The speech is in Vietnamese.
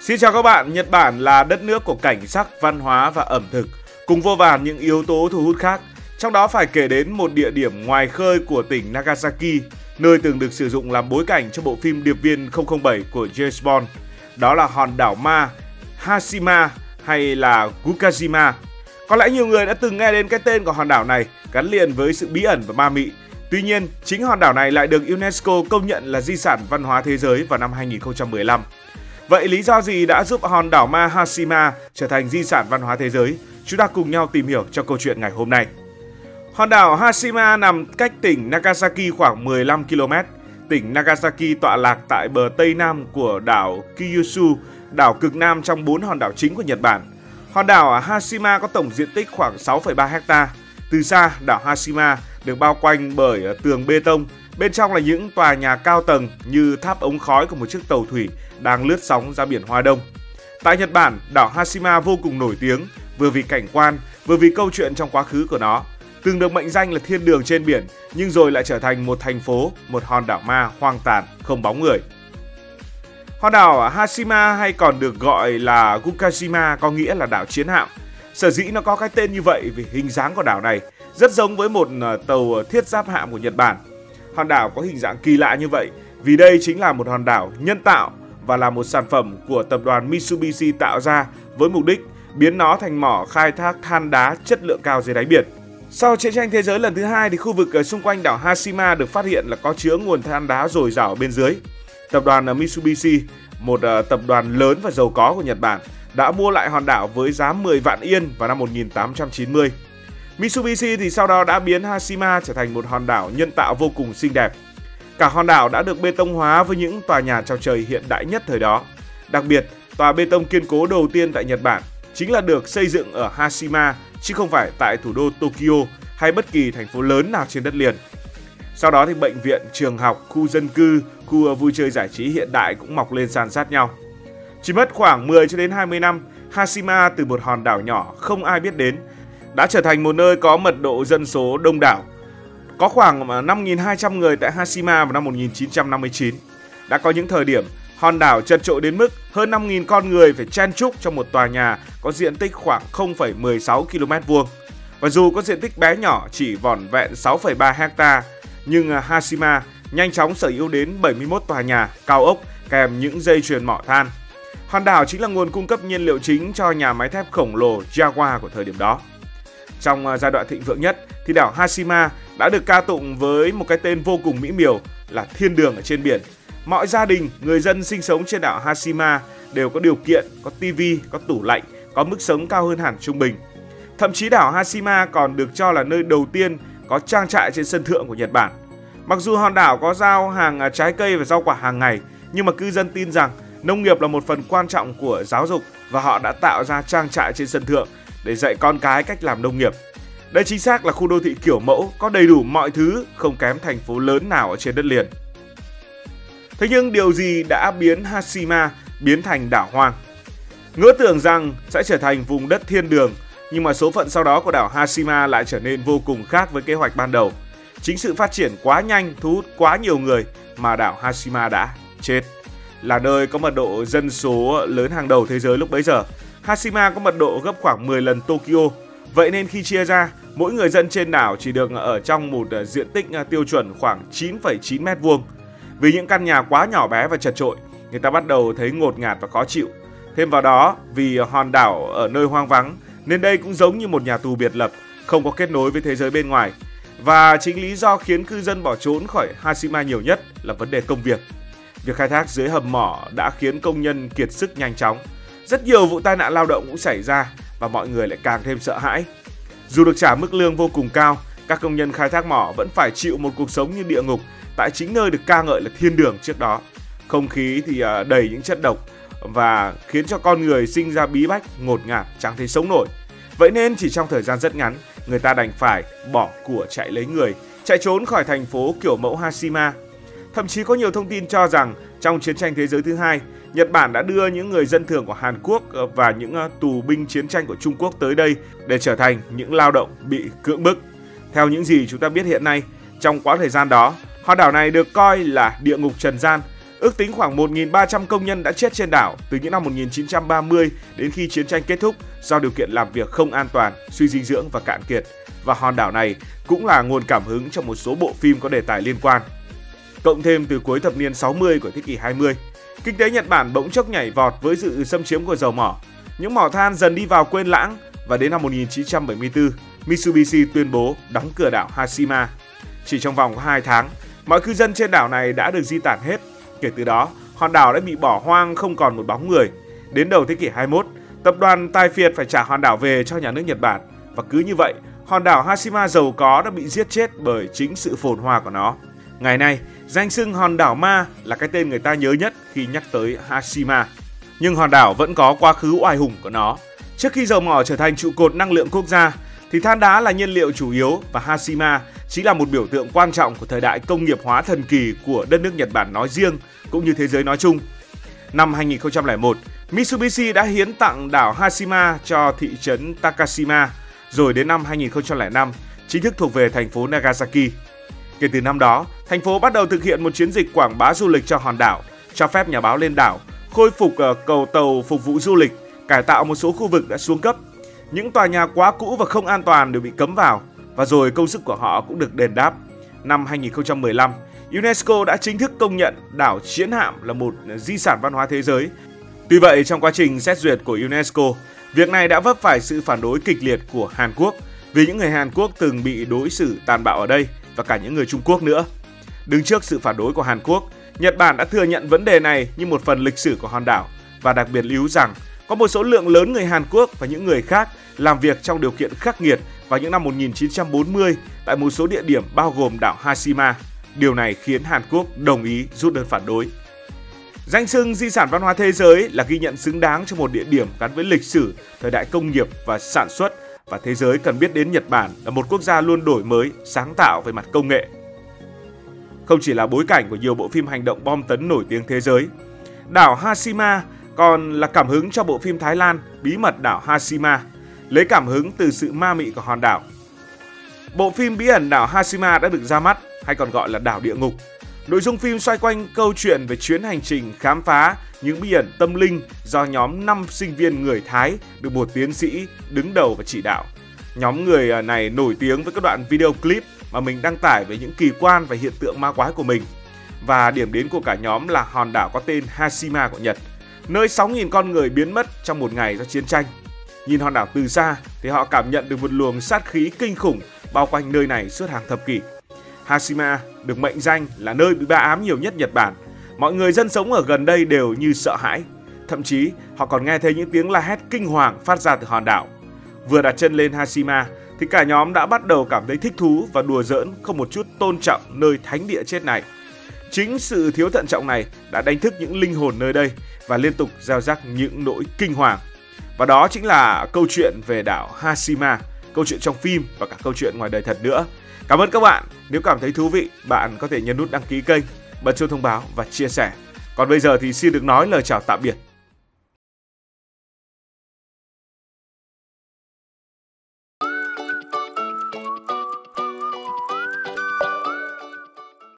Xin chào các bạn, Nhật Bản là đất nước của cảnh sắc, văn hóa và ẩm thực, cùng vô vàn những yếu tố thu hút khác. Trong đó phải kể đến một địa điểm ngoài khơi của tỉnh Nagasaki, nơi từng được sử dụng làm bối cảnh cho bộ phim Điệp viên 007 của James Bond. Đó là hòn đảo ma Hashima hay là Gukajima. Có lẽ nhiều người đã từng nghe đến cái tên của hòn đảo này gắn liền với sự bí ẩn và ma mị. Tuy nhiên, chính hòn đảo này lại được UNESCO công nhận là di sản văn hóa thế giới vào năm 2015. Vậy lý do gì đã giúp hòn đảo Ma Hashima trở thành di sản văn hóa thế giới? Chúng ta cùng nhau tìm hiểu trong câu chuyện ngày hôm nay. Hòn đảo Hashima nằm cách tỉnh Nagasaki khoảng 15 km. Tỉnh Nagasaki tọa lạc tại bờ tây nam của đảo Kyushu, đảo cực nam trong 4 hòn đảo chính của Nhật Bản. Hòn đảo Hashima có tổng diện tích khoảng 6,3 ha. Từ xa, đảo Hashima được bao quanh bởi tường bê tông. Bên trong là những tòa nhà cao tầng như tháp ống khói của một chiếc tàu thủy đang lướt sóng ra biển Hoa Đông. Tại Nhật Bản, đảo Hashima vô cùng nổi tiếng vừa vì cảnh quan, vừa vì câu chuyện trong quá khứ của nó. Từng được mệnh danh là thiên đường trên biển, nhưng rồi lại trở thành một thành phố, một hòn đảo ma hoang tàn, không bóng người. Hòn đảo Hashima hay còn được gọi là Gukashima có nghĩa là đảo chiến hạm. Sở dĩ nó có cái tên như vậy vì hình dáng của đảo này rất giống với một ờ, tàu thiết giáp hạm của Nhật Bản. Hòn đảo có hình dạng kỳ lạ như vậy vì đây chính là một hòn đảo nhân tạo và là một sản phẩm của tập đoàn Mitsubishi tạo ra với mục đích biến nó thành mỏ khai thác than đá chất lượng cao dưới đáy biển. Sau chiến tranh thế giới lần thứ hai thì khu vực ờ, xung quanh đảo Hashima được phát hiện là có chứa nguồn than đá dồi dào bên dưới. Tập đoàn ờ, Mitsubishi, một ờ, tập đoàn lớn và giàu có của Nhật Bản, đã mua lại hòn đảo với giá 10 vạn yên vào năm 1890. Mitsubishi thì sau đó đã biến Hashima trở thành một hòn đảo nhân tạo vô cùng xinh đẹp. Cả hòn đảo đã được bê tông hóa với những tòa nhà trao trời hiện đại nhất thời đó. Đặc biệt, tòa bê tông kiên cố đầu tiên tại Nhật Bản chính là được xây dựng ở Hashima chứ không phải tại thủ đô Tokyo hay bất kỳ thành phố lớn nào trên đất liền. Sau đó thì bệnh viện, trường học, khu dân cư, khu vui chơi giải trí hiện đại cũng mọc lên san sát nhau. Chỉ mất khoảng 10 cho đến 20 năm, Hashima từ một hòn đảo nhỏ không ai biết đến đã trở thành một nơi có mật độ dân số đông đảo. Có khoảng à, 5.200 người tại Hashima vào năm 1959. Đã có những thời điểm hòn đảo chật trội đến mức hơn 5.000 con người phải chen chúc trong một tòa nhà có diện tích khoảng 0,16 km vuông. Và dù có diện tích bé nhỏ chỉ vỏn vẹn 6,3 hecta, nhưng à, Hashima nhanh chóng sở hữu đến 71 tòa nhà, cao ốc kèm những dây chuyền mỏ than. Hòn đảo chính là nguồn cung cấp nhiên liệu chính cho nhà máy thép khổng lồ Jaguar của thời điểm đó. Trong à, giai đoạn thịnh vượng nhất thì đảo Hashima đã được ca tụng với một cái tên vô cùng mỹ miều là thiên đường ở trên biển. Mọi gia đình, người dân sinh sống trên đảo Hashima đều có điều kiện, có tivi, có tủ lạnh, có mức sống cao hơn hẳn trung bình. Thậm chí đảo Hashima còn được cho là nơi đầu tiên có trang trại trên sân thượng của Nhật Bản. Mặc dù hòn đảo có giao hàng à, trái cây và rau quả hàng ngày, nhưng mà cư dân tin rằng nông nghiệp là một phần quan trọng của giáo dục và họ đã tạo ra trang trại trên sân thượng để dạy con cái cách làm nông nghiệp. Đây chính xác là khu đô thị kiểu mẫu có đầy đủ mọi thứ không kém thành phố lớn nào ở trên đất liền. Thế nhưng điều gì đã biến Hashima biến thành đảo hoang? Ngỡ tưởng rằng sẽ trở thành vùng đất thiên đường, nhưng mà số phận sau đó của đảo Hashima lại trở nên vô cùng khác với kế hoạch ban đầu. Chính sự phát triển quá nhanh thu hút quá nhiều người mà đảo Hashima đã chết. Là nơi có mật độ dân số lớn hàng đầu thế giới lúc bấy giờ, Hashima có mật độ gấp khoảng 10 lần Tokyo. Vậy nên khi chia ra, mỗi người dân trên đảo chỉ được ở trong một ờ, diện tích ờ, tiêu chuẩn khoảng 9,9 mét vuông. Vì những căn nhà quá nhỏ bé và chật trội, người ta bắt đầu thấy ngột ngạt và khó chịu. Thêm vào đó, vì ờ, hòn đảo ở nơi hoang vắng, nên đây cũng giống như một nhà tù biệt lập, không có kết nối với thế giới bên ngoài. Và chính lý do khiến cư dân bỏ trốn khỏi Hashima nhiều nhất là vấn đề công việc. Việc khai thác dưới hầm mỏ đã khiến công nhân kiệt sức nhanh chóng. Rất nhiều vụ tai nạn lao động cũng xảy ra và mọi người lại càng thêm sợ hãi. Dù được trả mức lương vô cùng cao, các công nhân khai thác mỏ vẫn phải chịu một cuộc sống như địa ngục tại chính nơi được ca ngợi là thiên đường trước đó. Không khí thì à, đầy những chất độc và khiến cho con người sinh ra bí bách, ngột ngạt, chẳng thể sống nổi. Vậy nên chỉ trong thời gian rất ngắn, người ta đành phải bỏ của chạy lấy người, chạy trốn khỏi thành phố kiểu mẫu Hashima. Thậm chí có nhiều thông tin cho rằng trong chiến tranh thế giới thứ hai, Nhật Bản đã đưa những người dân thường của Hàn Quốc ờ, và những ờ, tù binh chiến tranh của Trung Quốc tới đây để trở thành những lao động bị cưỡng bức. Theo những gì chúng ta biết hiện nay, trong quãng thời gian đó, hòn đảo này được coi là địa ngục trần gian Ước tính khoảng 1.300 công nhân đã chết trên đảo từ những năm 1930 đến khi chiến tranh kết thúc do điều kiện làm việc không an toàn, suy dinh dưỡng và cạn kiệt. Và hòn đảo này cũng là nguồn cảm hứng cho một số bộ phim có đề tài liên quan. Cộng thêm từ cuối thập niên 60 của thế kỷ 20, kinh tế Nhật Bản bỗng chốc nhảy vọt với sự xâm chiếm của dầu mỏ. Những mỏ than dần đi vào quên lãng và đến năm 1974, Mitsubishi tuyên bố đóng cửa đảo Hashima. Chỉ trong vòng 2 tháng, mọi cư dân trên đảo này đã được di tản hết. Kể từ đó, hòn đảo đã bị bỏ hoang không còn một bóng người. Đến đầu thế kỷ 21, tập đoàn Tài Phiệt phải trả hòn đảo về cho nhà nước Nhật Bản và cứ như vậy, hòn đảo Hashima giàu có đã bị giết chết bởi chính sự phồn hoa của nó. Ngày nay, danh xưng hòn đảo ma là cái tên người ta nhớ nhất khi nhắc tới Hashima. Nhưng hòn đảo vẫn có quá khứ oai hùng của nó. Trước khi dầu mỏ trở thành trụ cột năng lượng quốc gia, thì than đá là nhiên liệu chủ yếu và Hashima chính là một biểu tượng quan trọng của thời đại công nghiệp hóa thần kỳ của đất nước Nhật Bản nói riêng cũng như thế giới nói chung. Năm 2001, Mitsubishi đã hiến tặng đảo Hashima cho thị trấn Takashima, rồi đến năm 2005 chính thức thuộc về thành phố Nagasaki. Kể từ năm đó, thành phố bắt đầu thực hiện một chiến dịch quảng bá du lịch cho hòn đảo, cho phép nhà báo lên đảo, khôi phục ờ, cầu tàu phục vụ du lịch, cải tạo một số khu vực đã xuống cấp. Những tòa nhà quá cũ và không an toàn đều bị cấm vào và rồi công sức của họ cũng được đền đáp. Năm 2015, UNESCO đã chính thức công nhận đảo Chiến Hạm là một ờ, di sản văn hóa thế giới. Tuy vậy, trong quá trình xét duyệt của UNESCO, việc này đã vấp phải sự phản đối kịch liệt của Hàn Quốc vì những người Hàn Quốc từng bị đối xử tàn bạo ở đây và cả những người Trung Quốc nữa. Đứng trước sự phản đối của Hàn Quốc, Nhật Bản đã thừa nhận vấn đề này như một phần lịch sử của hòn đảo và đặc biệt lưu rằng có một số lượng lớn người Hàn Quốc và những người khác làm việc trong điều kiện khắc nghiệt vào những năm 1940 tại một số địa điểm bao gồm đảo Hashima. Điều này khiến Hàn Quốc đồng ý rút đơn phản đối. Danh xưng di sản văn hóa thế giới là ghi nhận xứng đáng cho một địa điểm gắn với lịch sử, thời đại công nghiệp và sản xuất và thế giới cần biết đến Nhật Bản là một quốc gia luôn đổi mới, sáng tạo về mặt công nghệ. Không chỉ là bối cảnh của nhiều bộ phim hành động bom tấn nổi tiếng thế giới, đảo Hashima còn là cảm hứng cho bộ phim Thái Lan Bí mật đảo Hashima, lấy cảm hứng từ sự ma mị của hòn đảo. Bộ phim bí ẩn đảo Hashima đã được ra mắt, hay còn gọi là đảo địa ngục. Nội dung phim xoay quanh câu chuyện về chuyến hành trình khám phá những bí ẩn tâm linh do nhóm 5 sinh viên người Thái được một tiến sĩ đứng đầu và chỉ đạo. Nhóm người à, này nổi tiếng với các đoạn video clip mà mình đăng tải về những kỳ quan và hiện tượng ma quái của mình. Và điểm đến của cả nhóm là hòn đảo có tên Hashima của Nhật, nơi 6.000 con người biến mất trong một ngày do chiến tranh. Nhìn hòn đảo từ xa thì họ cảm nhận được một luồng sát khí kinh khủng bao quanh nơi này suốt hàng thập kỷ. Hashima được mệnh danh là nơi bị ba ám nhiều nhất Nhật Bản. Mọi người dân sống ở gần đây đều như sợ hãi. Thậm chí họ còn nghe thấy những tiếng la hét kinh hoàng phát ra từ hòn đảo. Vừa đặt chân lên Hashima thì cả nhóm đã bắt đầu cảm thấy thích thú và đùa giỡn không một chút tôn trọng nơi thánh địa chết này. Chính sự thiếu thận trọng này đã đánh thức những linh hồn nơi đây và liên tục gieo rắc những nỗi kinh hoàng. Và đó chính là câu chuyện về đảo Hashima, câu chuyện trong phim và cả câu chuyện ngoài đời thật nữa. Cảm ơn các bạn. Nếu cảm thấy thú vị, bạn có thể nhấn nút đăng ký kênh, bật chuông thông báo và chia sẻ. Còn bây giờ thì xin được nói lời chào tạm biệt